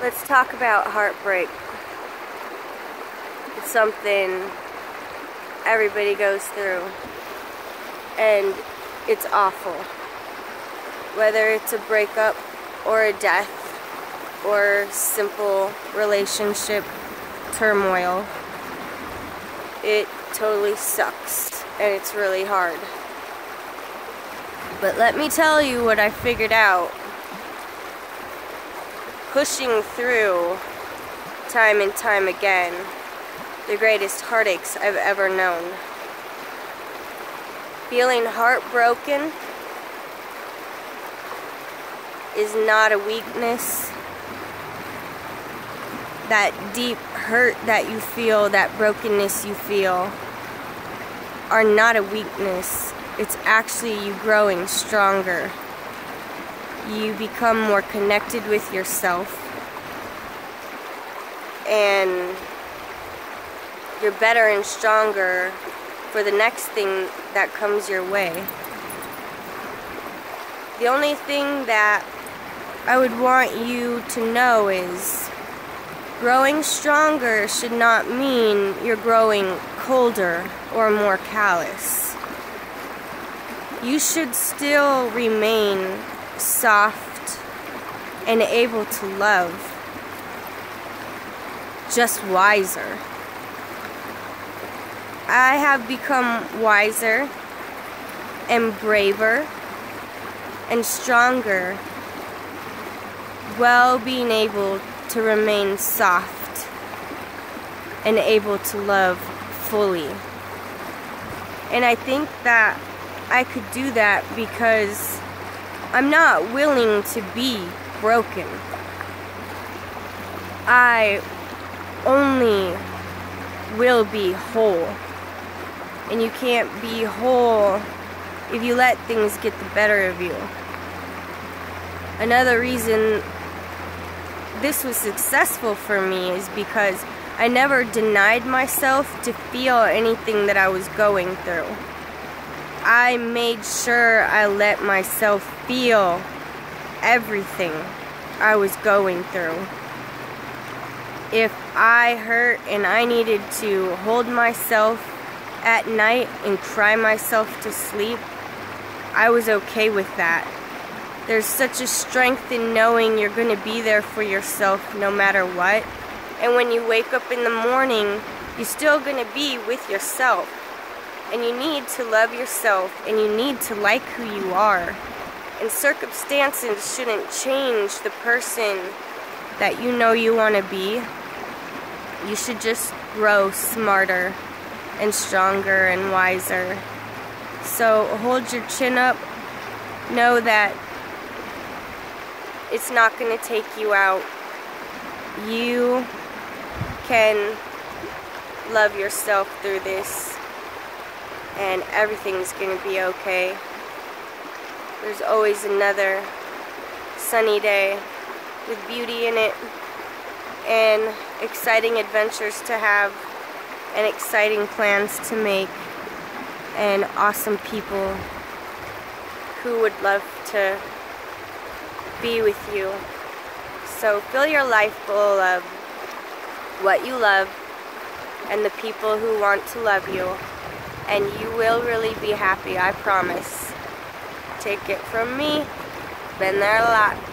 Let's talk about heartbreak. It's something everybody goes through, and it's awful. Whether it's a breakup or a death or simple relationship turmoil, it totally sucks and it's really hard. But let me tell you what I figured out pushing through time and time again the greatest heartaches I've ever known. Feeling heartbroken is not a weakness. That deep hurt that you feel, that brokenness you feel, are not a weakness. It's actually you growing stronger you become more connected with yourself and you're better and stronger for the next thing that comes your way. The only thing that I would want you to know is growing stronger should not mean you're growing colder or more callous. You should still remain soft, and able to love, just wiser. I have become wiser and braver and stronger while being able to remain soft and able to love fully. And I think that I could do that because I'm not willing to be broken. I only will be whole. And you can't be whole if you let things get the better of you. Another reason this was successful for me is because I never denied myself to feel anything that I was going through. I made sure I let myself feel everything I was going through. If I hurt and I needed to hold myself at night and cry myself to sleep, I was okay with that. There's such a strength in knowing you're going to be there for yourself no matter what. And when you wake up in the morning, you're still going to be with yourself and you need to love yourself and you need to like who you are. And circumstances shouldn't change the person that you know you want to be. You should just grow smarter and stronger and wiser. So hold your chin up. Know that it's not going to take you out. You can love yourself through this and everything's going to be okay. There's always another sunny day with beauty in it and exciting adventures to have and exciting plans to make and awesome people who would love to be with you. So fill your life full of what you love and the people who want to love you and you will really be happy, I promise. Take it from me, been there a lot.